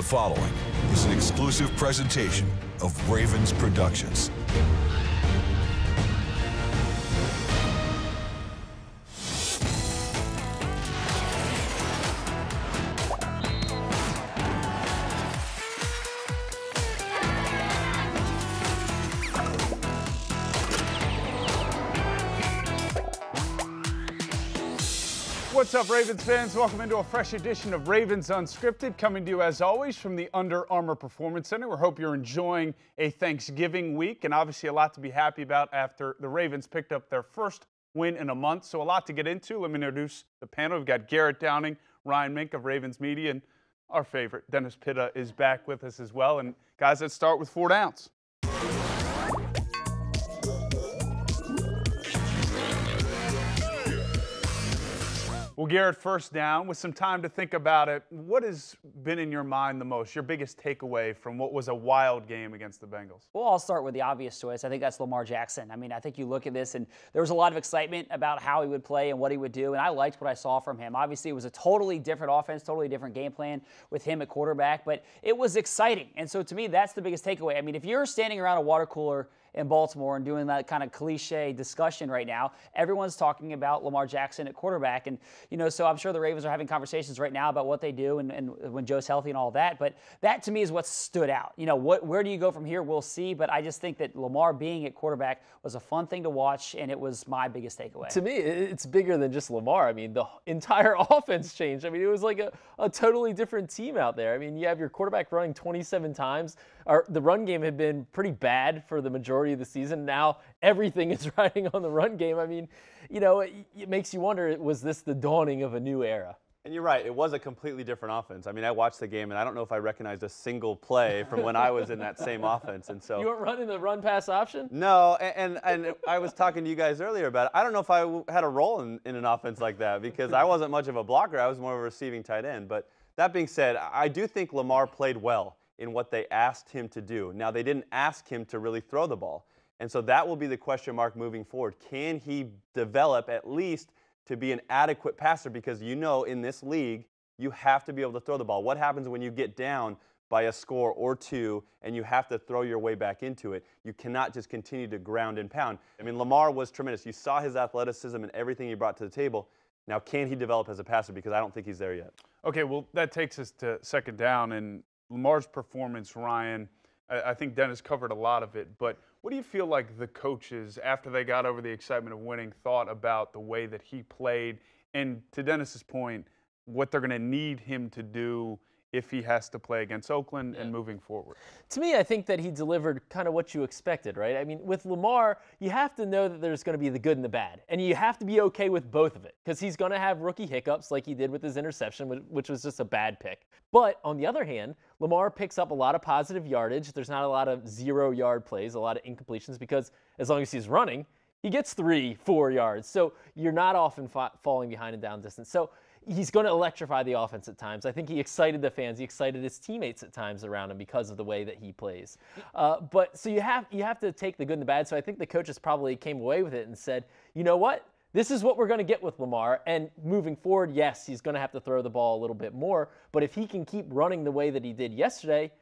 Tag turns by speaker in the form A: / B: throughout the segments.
A: The following is an exclusive presentation of Ravens Productions.
B: Up, Ravens fans? Welcome into a fresh edition of Ravens Unscripted, coming to you as always from the Under Armour Performance Center. We hope you're enjoying a Thanksgiving week and obviously a lot to be happy about after the Ravens picked up their first win in a month. So, a lot to get into. Let me introduce the panel. We've got Garrett Downing, Ryan Mink of Ravens Media, and our favorite, Dennis Pitta, is back with us as well. And, guys, let's start with four downs. Well, Garrett, first down, with some time to think about it, what has been in your mind the most, your biggest takeaway from what was a wild game against the Bengals?
C: Well, I'll start with the obvious choice. I think that's Lamar Jackson. I mean, I think you look at this, and there was a lot of excitement about how he would play and what he would do, and I liked what I saw from him. Obviously, it was a totally different offense, totally different game plan with him at quarterback, but it was exciting. And so to me, that's the biggest takeaway. I mean, if you're standing around a water cooler in Baltimore and doing that kind of cliche discussion right now. Everyone's talking about Lamar Jackson at quarterback. And, you know, so I'm sure the Ravens are having conversations right now about what they do and, and when Joe's healthy and all that. But that to me is what stood out. You know, what, where do you go from here? We'll see. But I just think that Lamar being at quarterback was a fun thing to watch, and it was my biggest takeaway.
D: To me, it's bigger than just Lamar. I mean, the entire offense changed. I mean, it was like a, a totally different team out there. I mean, you have your quarterback running 27 times. Our, the run game had been pretty bad for the majority of the season. Now everything is riding on the run game. I mean, you know, it, it makes you wonder was this the dawning of a new era?
E: And you're right, it was a completely different offense. I mean, I watched the game, and I don't know if I recognized a single play from when I was in that same offense. And so
D: you weren't running the run pass option.
E: No, and, and, and I was talking to you guys earlier about it. I don't know if I had a role in, in an offense like that because I wasn't much of a blocker. I was more of a receiving tight end. But that being said, I do think Lamar played well in what they asked him to do. Now, they didn't ask him to really throw the ball. And so that will be the question mark moving forward. Can he develop at least to be an adequate passer because you know in this league you have to be able to throw the ball. What happens when you get down by a score or two and you have to throw your way back into it? You cannot just continue to ground and pound. I mean, Lamar was tremendous. You saw his athleticism and everything he brought to the table. Now, can he develop as a passer? Because I don't think he's there yet.
B: Okay, well, that takes us to second down. And Lamar's performance, Ryan, I think Dennis covered a lot of it, but what do you feel like the coaches, after they got over the excitement of winning, thought about the way that he played? And to Dennis's point, what they're going to need him to do if he has to play against Oakland yeah. and moving forward.
D: To me, I think that he delivered kind of what you expected, right? I mean, with Lamar, you have to know that there's going to be the good and the bad, and you have to be okay with both of it because he's going to have rookie hiccups like he did with his interception, which was just a bad pick. But on the other hand, Lamar picks up a lot of positive yardage. There's not a lot of zero yard plays, a lot of incompletions because as long as he's running, he gets three, four yards. So you're not often fa- falling behind in down distance. So he's going to electrify the offense at times. I think he excited the fans. He excited his teammates at times around him because of the way that he plays. Uh, but so you have you have to take the good and the bad. So I think the coaches probably came away with it and said, you know what? This is what we're going to get with Lamar. And moving forward, yes, he's going to have to throw the ball a little bit more. But if he can keep running the way that he did yesterday,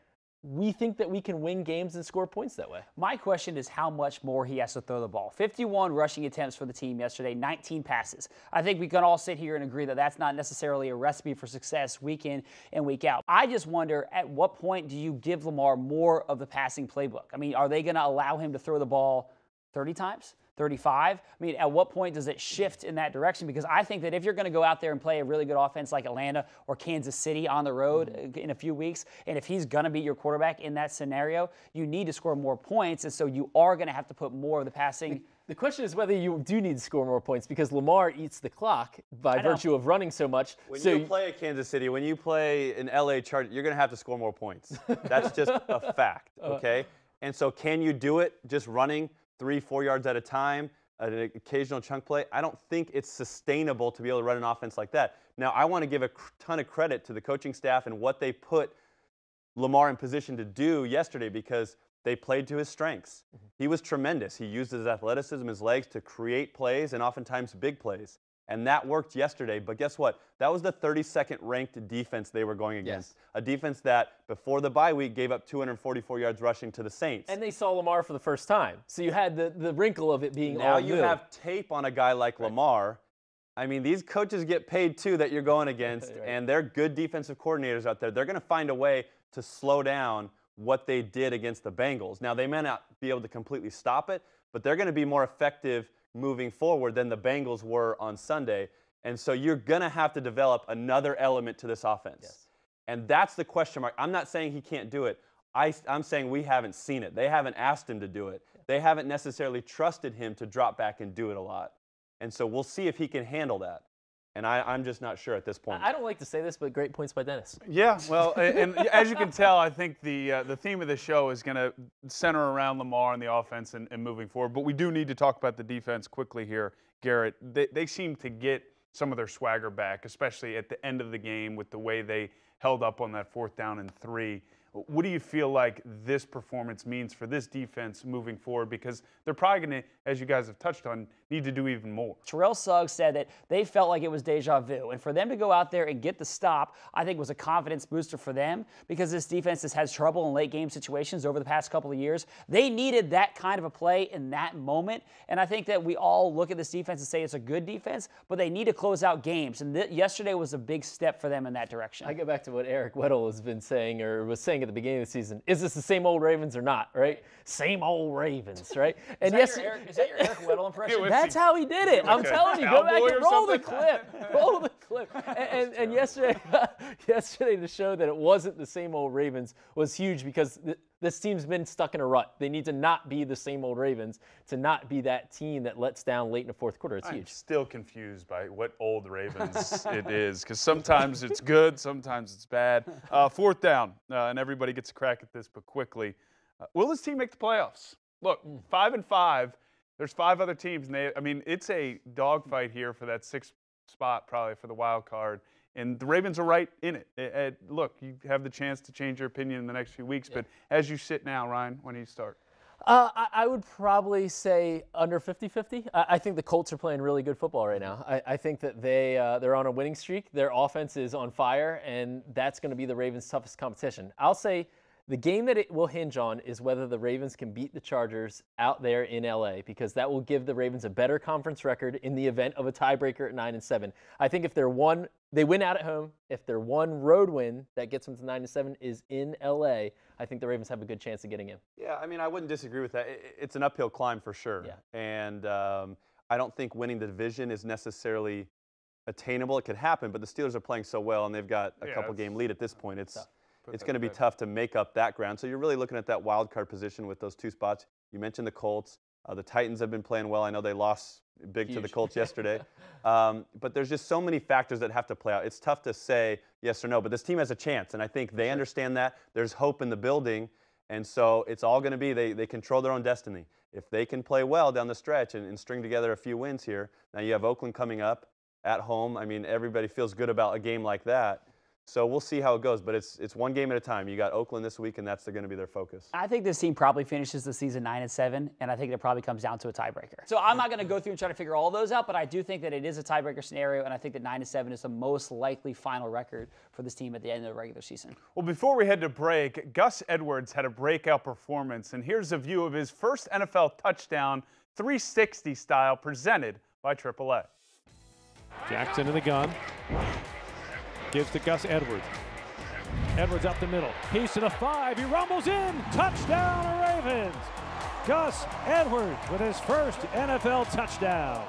D: we think that we can win games and score points that way.
C: My question is how much more he has to throw the ball. 51 rushing attempts for the team yesterday, 19 passes. I think we can all sit here and agree that that's not necessarily a recipe for success week in and week out. I just wonder at what point do you give Lamar more of the passing playbook? I mean, are they going to allow him to throw the ball 30 times? 35. I mean, at what point does it shift in that direction? Because I think that if you're going to go out there and play a really good offense like Atlanta or Kansas City on the road mm-hmm. in a few weeks, and if he's going to be your quarterback in that scenario, you need to score more points. And so you are going to have to put more of the passing.
D: The question is whether you do need to score more points because Lamar eats the clock by virtue of running so much.
E: When
D: so
E: you play at Kansas City, when you play an LA Charger, you're going to have to score more points. That's just a fact, uh. okay? And so can you do it just running three, four yards at a time, an occasional chunk play. I don't think it's sustainable to be able to run an offense like that. Now, I want to give a ton of credit to the coaching staff and what they put Lamar in position to do yesterday because they played to his strengths. Mm-hmm. He was tremendous. He used his athleticism, his legs to create plays and oftentimes big plays. And that worked yesterday, but guess what? That was the 32nd ranked defense they were going against.
D: Yes.
E: A defense that, before the bye week, gave up 244 yards rushing to the Saints.
D: And they saw Lamar for the first time. So you had the, the wrinkle of it being
E: now you
D: new.
E: have tape on a guy like Lamar. I mean, these coaches get paid too that you're going against,
D: Right.
E: and they're good defensive coordinators out there. They're going to find a way to slow down what they did against the Bengals. Now, they may not be able to completely stop it, but they're going to be more effective moving forward than the Bengals were on Sunday. And so you're going to have to develop another element to this offense. And that's the question mark. I'm not saying he can't do it. I, am saying we haven't seen it. They haven't asked him to do it. They haven't necessarily trusted him to drop back and do it a lot. And so we'll see if he can handle that. And I, I'm just not sure at this point.
D: I don't like to say this, but great points by Dennis.
B: Yeah, well, a- and, as you can tell, I think the uh, the theme of the show is going to center around Lamar and the offense and, and moving forward. But we do need to talk about the defense quickly here, Garrett. They, they seem to get some of their swagger back, especially at the end of the game with the way they held up on that fourth down and three. What do you feel like this performance means for this defense moving forward? Because they're probably going to, as you guys have touched on, need to do even more.
C: Terrell Suggs said that they felt like it was deja vu. And for them to go out there and get the stop, I think was a confidence booster for them because this defense has had trouble in late game situations over the past couple of years. They needed that kind of a play in that moment. And I think that we all look at this defense and say it's a good defense, but they need to close out games. And th- yesterday was a big step for them in that direction.
D: I go back to what Eric Weddle has been saying or was saying at the beginning of the season. Is this the same old Ravens or not? Right? Same old Ravens, right? And
C: is,
D: yes,
C: your Eric, is that your Eric Weddle impression?
B: was-
D: That's how he did it. I'm telling you, go back and
B: or
D: roll the clip. Roll the clip. And, and, and yesterday, yesterday to show that it wasn't the same old Ravens was huge because th- this team's been stuck in a rut. They need to not be the same old Ravens, to not be that team that lets down late in the fourth quarter. It's
B: I'm
D: huge.
B: still confused by what old Ravens it is because sometimes it's good, sometimes it's bad. Uh, fourth down, uh, and everybody gets a crack at this, but quickly. Uh, will this team make the playoffs? Look, five and five. There's five other teams, and they. I mean, it's a dogfight here for that sixth spot, probably for the wild card. And the Ravens are right in it. Eh, eh, look, you have the chance to change your opinion in the next few weeks, but as you sit now, Ryan, when do you start?
D: Uh, I, I would probably say under 50-50. I, I think the Colts are playing really good football right now. I, I think that they uh, they're on a winning streak. Their offense is on fire, and that's going to be the Ravens' toughest competition. I'll say the game that it will hinge on is whether the Ravens can beat the Chargers out there in LA, because that will give the Ravens a better conference record in the event of a tiebreaker at nine and seven. I think if they're one, they win out at home. If their one road win that gets them to nine and seven is in LA, I think the Ravens have a good chance of getting in.
E: Yeah, I mean, I wouldn't disagree with that. I- i- It's an uphill climb for sure.
D: Yeah.
E: And um, I don't think winning the division is necessarily attainable. It could happen, but the Steelers are playing so well, and they've got a
B: Yeah,
E: couple game lead at this point. It's
B: Put
E: it's going to be tough to make up that ground. So you're really looking at that wild card position with those two spots. You mentioned the Colts. Uh, the Titans have been playing well. I know they lost big to the Colts yesterday. um, but there's just so many factors that have to play out. It's tough to say yes or no, but this team has a chance, and I think they understand that. There's hope in the building, and so it's all going to be they, they control their own destiny. If they can play well down the stretch and, and string together a few wins here, now you have Oakland coming up at home. I mean, everybody feels good about a game like that. So we'll see how it goes, but it's it's one game at a time. You got Oakland this week, and that's going to be their focus.
C: I think this team probably finishes the season nine and seven, and I think it probably comes down to a tiebreaker. So I'm not going to go through and try to figure all those out, but I do think that it is a tiebreaker scenario, and I think that nine and seven is the most likely final record for this team at the end of the regular season.
B: Well, before we head to break, Gus Edwards had a breakout performance, and here's a view of his first NFL touchdown, 360 style, presented by AAA.
F: Jackson in the gun. Gives to Gus Edwards. Edwards up the middle. He's to the five. He rumbles in. Touchdown Ravens. Gus Edwards with his first NFL touchdown.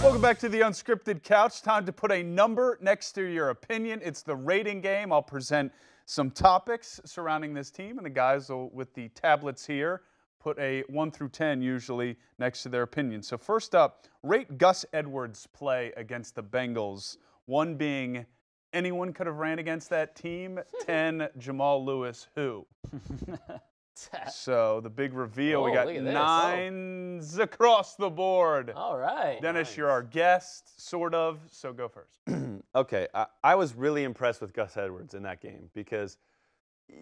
B: Welcome back to the unscripted couch. Time to put a number next to your opinion. It's the rating game. I'll present some topics surrounding this team, and the guys will, with the tablets here put a 1 through 10 usually next to their opinion. So, first up, rate Gus Edwards' play against the Bengals. One being anyone could have ran against that team, 10 Jamal Lewis, who? So, the big reveal we
D: Oh,
B: got
D: look at this. Oh.
B: nines across the board.
D: All right.
B: Dennis, you're our guest, sort of, so go first.
E: Okay, I, I was really impressed with Gus Edwards in that game because,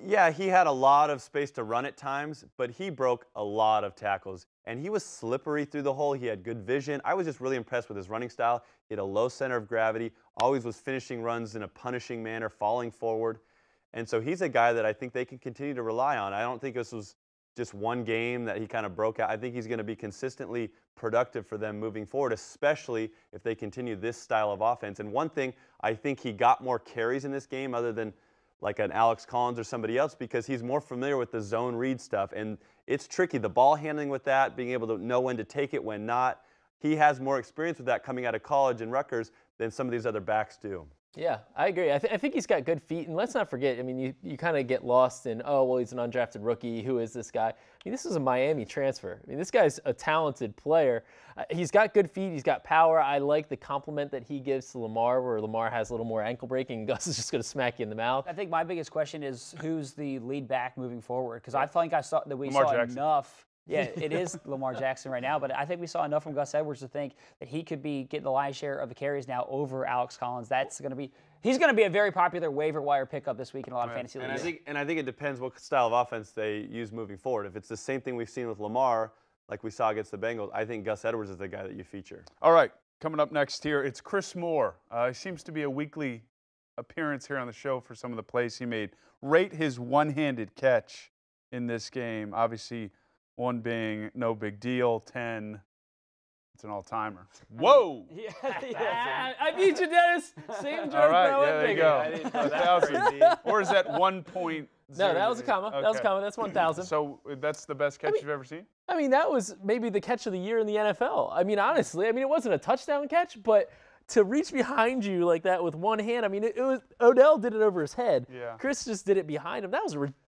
E: yeah, he had a lot of space to run at times, but he broke a lot of tackles. And he was slippery through the hole. He had good vision. I was just really impressed with his running style. He had a low center of gravity, always was finishing runs in a punishing manner, falling forward. And so he's a guy that I think they can continue to rely on. I don't think this was just one game that he kind of broke out. I think he's going to be consistently productive for them moving forward, especially if they continue this style of offense. And one thing, I think he got more carries in this game other than like an Alex Collins or somebody else because he's more familiar with the zone read stuff. And it's tricky. The ball handling with that, being able to know when to take it, when not. He has more experience with that coming out of college in Rutgers than some of these other backs do.
D: Yeah, I agree. I, th- I, think he's got good feet. And let's not forget, I mean, you, you kind of get lost in, oh, well, he's an undrafted rookie. Who is this guy? I mean, this is a Miami transfer. I mean, this guy's a talented player. Uh, he's got good feet. He's got power. I like the complement that he gives to Lamar, where Lamar has a little more ankle breaking Gus is just going to smack you in the mouth.
C: I think my biggest question is who's the lead back moving forward? Because I think I saw that we
B: Lamar
C: saw
B: Jackson.
C: enough. Yeah, it is Lamar Jackson right now, but I think we saw enough from Gus Edwards to think that he could be getting the lion's share of the carries now over Alex Collins. That's going to be he's going to be a very popular waiver wire pickup this week in a lot of fantasy
E: And I
C: leagues.
E: think and I think it depends what style of offense they use moving forward. If it's the same thing we've seen with Lamar, like we saw against the Bengals, I think Gus Edwards is the guy that you feature.
B: All right, coming up next here, it's Chris Moore. Uh, he seems to be a weekly appearance here on the show for some of the plays he made. Rate his one-handed catch in this game. Obviously, one being no big deal, ten. It's an all-timer. Whoa!
C: yeah,
D: Ah, I beat you, Dennis. Same joke,
B: All right,
D: but I went
B: yeah, there you go.
E: I didn't that
B: Or is that one point?
D: No, that was a comma. That was a comma. That's 1,000.
B: So uh, that's the best catch you've ever seen?
D: I mean, that was maybe the catch of the year in the NFL. I mean, honestly, I mean, it wasn't a touchdown catch, but to reach behind you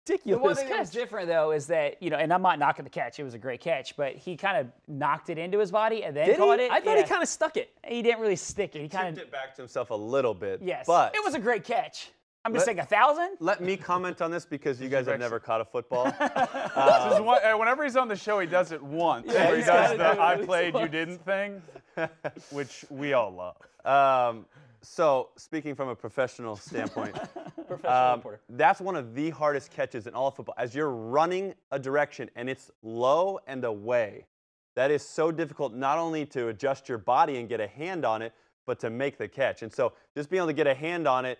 D: like that with one hand, I mean, it, it was Odell did it over his head.
B: Yeah.
D: Chris just did it behind him. That was a
C: The one thing that was
D: catch.
C: different though is that you know, and I'm not knocking the catch; it was a great catch, but he kind of knocked it into his body and then
D: Did
C: caught
D: he?
C: it.
D: I thought
C: Yeah.
D: he kind of stuck it.
C: he didn't really stick it. He kind
E: Tipped
C: of
E: it back to himself a little bit.
C: yes,
E: But
C: it was a great catch. I'm just
E: Let-
C: saying a thousand.
E: let me comment on this because you guys have never caught a football.
B: This is one- uh, whenever he's on the show, he does it once. where he does the
D: do
B: "I
D: at least
B: played, you didn't" thing, which we all love.
E: Um, so, speaking from a professional standpoint,
D: Professional
E: um,
D: reporter.
E: that's one of the hardest catches in all of football. As you're running a direction and it's low and away, that is so difficult not only to adjust your body and get a hand on it, but to make the catch. And so, just being able to get a hand on it,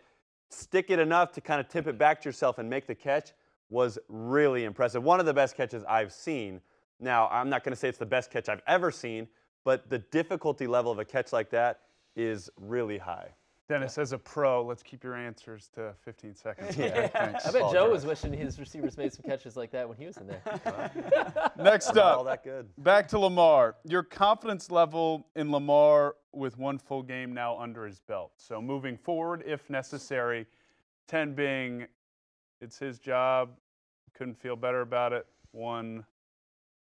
E: stick it enough to kind of tip it back to yourself and make the catch was really impressive. One of the best catches I've seen. Now, I'm not going to say it's the best catch I've ever seen, but the difficulty level of a catch like that is really high.
B: Dennis, as a pro, let's keep your answers to 15 seconds. Okay, thanks.
D: I bet Joe was wishing his receivers made some catches like that when he was in there.
B: Next
E: Not all
B: up,
E: that good.
B: back to Lamar. Your confidence level in Lamar with one full game now under his belt. So moving forward, if necessary, 10 being it's his job, couldn't feel better about it. One,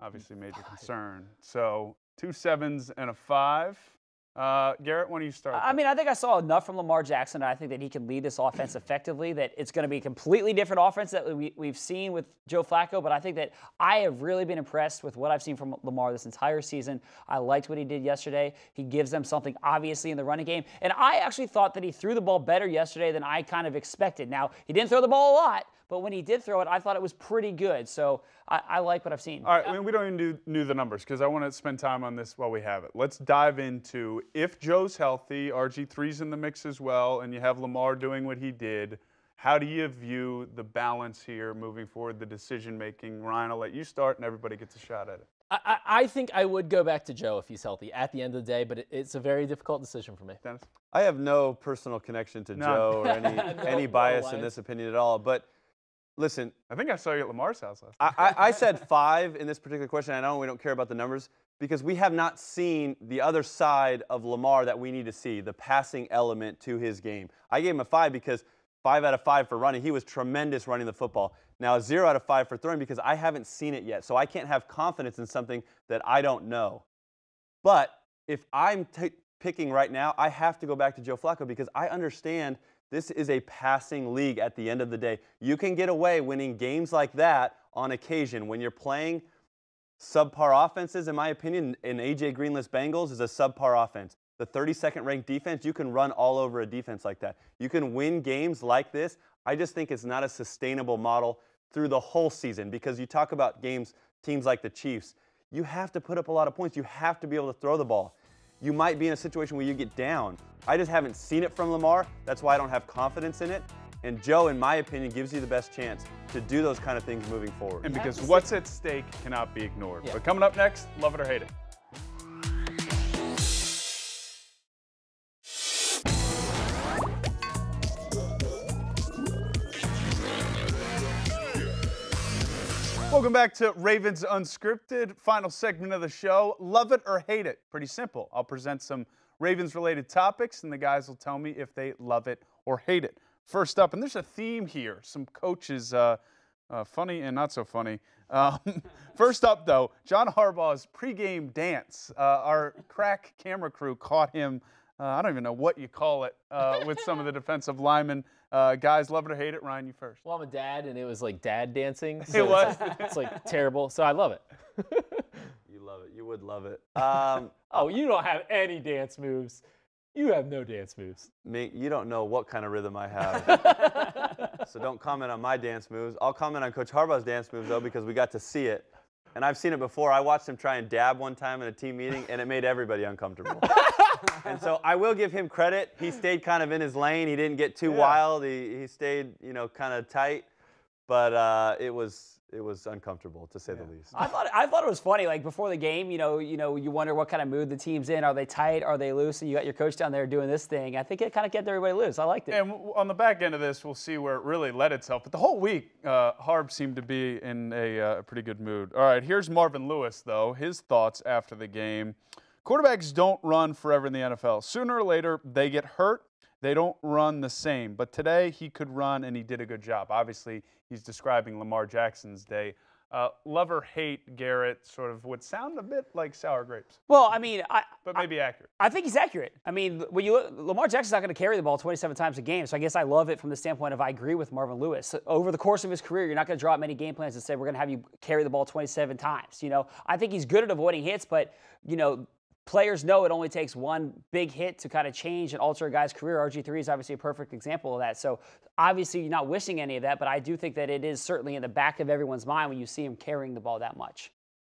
B: obviously major concern. So two sevens and a five. Uh, Garrett, why don't you start?
C: I mean, I think I saw enough from Lamar Jackson. I think that he can lead this offense effectively. That it's going to be a completely different offense that we, we've seen with Joe Flacco. But I think that I have really been impressed with what I've seen from Lamar this entire season. I liked what he did yesterday. He gives them something obviously in the running game, and I actually thought that he threw the ball better yesterday than I kind of expected. Now he didn't throw the ball a lot, but when he did throw it, I thought it was pretty good. So I, I like what I've seen.
B: All right, I mean, we don't even do, do the numbers because I want to spend time on this while we have it. Let's dive into if Joe's healthy, RG3's in the mix as well, and you have Lamar doing what he did. How do you view the balance here moving forward, the decision making? Ryan, I'll let you start, and everybody gets a shot at it.
D: I, I I think I would go back to Joe if he's healthy at the end of the day, but it, it's a very difficult decision for me.
B: Dennis?
E: I have no personal connection to
B: None.
E: Joe or any, any
D: no
E: bias in this opinion at all. But listen,
B: I think I saw you at Lamar's house last night.
E: I, I, I said five in this particular question. I know we don't care about the numbers because we have not seen the other side of Lamar that we need to see, the passing element to his game. I gave him a five because five out of five for running. He was tremendous running the football. Now, a zero out of five for throwing because I haven't seen it yet. So I can't have confidence in something that I don't know. But if I'm t- picking right now, I have to go back to Joe Flacco because I understand this is a passing league at the end of the day. You can get away winning games like that on occasion when you're playing subpar offenses, in my opinion, and AJ Greenless Bengals is a subpar offense. the 32nd ranked defense, you can run all over a defense like that. You can win games like this. I just think it's not a sustainable model through the whole season because you talk about games, teams like the Chiefs, you have to put up a lot of points. You have to be able to throw the ball. You might be in a situation where you get down. I just haven't seen it from Lamar. That's why I don't have confidence in it. And Joe, in my opinion, gives you the best chance to do those kind of things moving forward.
B: And because what's at stake cannot be ignored.
D: Yeah.
B: But coming up next, love it or hate it. Welcome back to Ravens Unscripted, final segment of the show. Love it or hate it. Pretty simple. I'll present some Ravens related topics, and the guys will tell me if they love it or hate it. First up, and there's a theme here some coaches, uh, uh, funny and not so funny. Um, first up, though, John Harbaugh's pregame dance. Uh, our crack camera crew caught him. Uh, I don't even know what you call it uh, with some of the defensive linemen. Uh, guys, love it or hate it. Ryan, you first.
D: Well, I'm a dad, and it was like dad dancing. So
B: It was.
D: It's, it's like terrible. So I love it.
E: You love it. You would love it. Um,
D: oh, you don't have any dance moves. You have no dance moves.
E: me, you don't know what kind of rhythm I have. so don't comment on my dance moves. I'll comment on Coach Harbaugh's dance moves, though, because we got to see it. And I've seen it before. I watched him try and dab one time in a team meeting, and it made everybody uncomfortable. And so I will give him credit. He stayed kind of in his lane. He didn't get too wild. He, he stayed, you know, kind of tight. But uh, it was it was uncomfortable to say the least.
C: I thought I thought it was funny. Like before the game, you know, you know, you wonder what kind of mood the team's in. Are they tight? Are they loose? And you got your coach down there doing this thing. I think it kind of kept everybody loose. I liked it.
B: And on the back end of this, we'll see where it really led itself. But the whole week, uh, Harb seemed to be in a uh, pretty good mood. All right, here's Marvin Lewis, though. His thoughts after the game. Quarterbacks don't run forever in the NFL. Sooner or later, they get hurt. They don't run the same. But today, he could run, and he did a good job. Obviously, he's describing Lamar Jackson's day. Uh, love or hate Garrett sort of would sound a bit like sour grapes,
C: well, I mean, I,
B: but maybe accurate.
C: I think he's accurate. I mean, when you look, Lamar Jackson's not going to carry the ball 27 times a game, so I guess I love it from the standpoint of I agree with Marvin Lewis. Over the course of his career, you're not going to draw up many game plans and say we're going to have you carry the ball 27 times. You know, I think he's good at avoiding hits, but you know. Players know it only takes one big hit to kind of change and alter a guy's career. RG3 is obviously a perfect example of that. So, obviously, you're not wishing any of that, but I do think that it is certainly in the back of everyone's mind when you see him carrying the ball that much.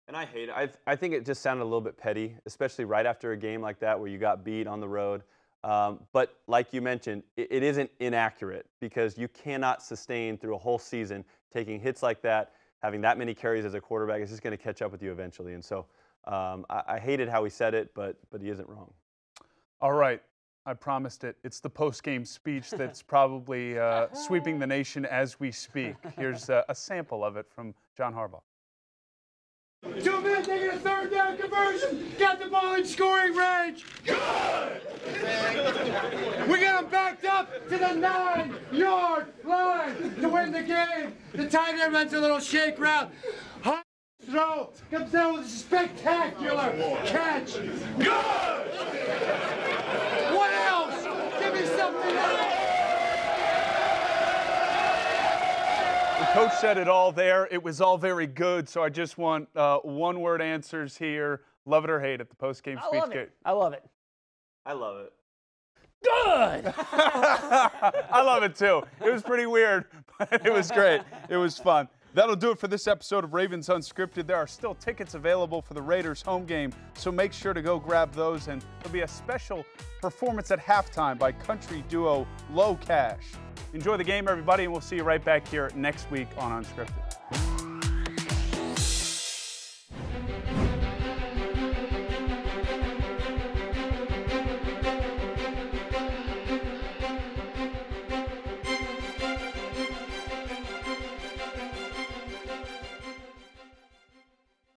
E: And I hate it. I, I think it just sounded a little bit petty, especially right after a game like that where you got beat on the road. Um, but like you mentioned, it, it isn't inaccurate because you cannot sustain through a whole season taking hits like that, having that many carries as a quarterback. It's just going to catch up with you eventually. And so um, I, I hated how he said it, but but he isn't wrong.
B: All right. I promised it. It's the post-game speech that's probably uh, sweeping the nation as we speak. Here's uh, a sample of it from John Harbaugh.
G: Two minutes, they get a third down conversion. Got the ball in scoring range. Good. we got them backed up to the nine-yard line to win the game. The tight end runs a little shake route. High throw comes down with a spectacular catch. Good. What else? Give me something else.
B: The coach said it all there. It was all very good. So I just want uh, one-word answers here. Love it or hate it. The post-game
C: I
B: speech.
C: love it. I love it.
E: I love it.
C: Good.
B: I love it too. It was pretty weird, but it was great. It was fun. That'll do it for this episode of Ravens Unscripted. There are still tickets available for the Raiders home game, so make sure to go grab those. And there'll be a special performance at halftime by country duo LoCash. Enjoy the game, everybody, and we'll see you right back here next week on Unscripted.